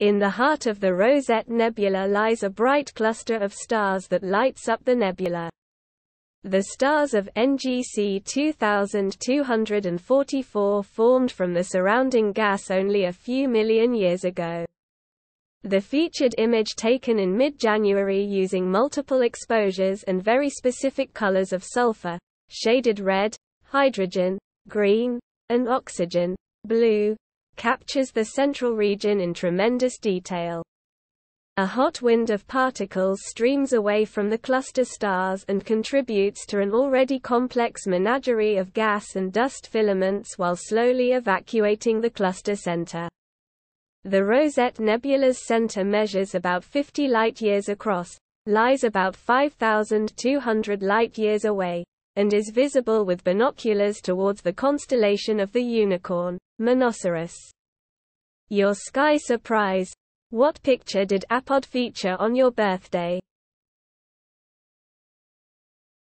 In the heart of the Rosette Nebula lies a bright cluster of stars that lights up the nebula. The stars of NGC 2244 formed from the surrounding gas only a few million years ago. The featured image taken in mid-January using multiple exposures and very specific colors of sulfur, shaded red, hydrogen, green, and oxygen, blue, captures the central region in tremendous detail. A hot wind of particles streams away from the cluster stars and contributes to an already complex menagerie of gas and dust filaments while slowly evacuating the cluster center. The Rosette Nebula's center measures about 50 light-years across, lies about 5,200 light-years away, and is visible with binoculars towards the constellation of the Unicorn, Monoceros. Your sky surprise. What picture did Apod feature on your birthday?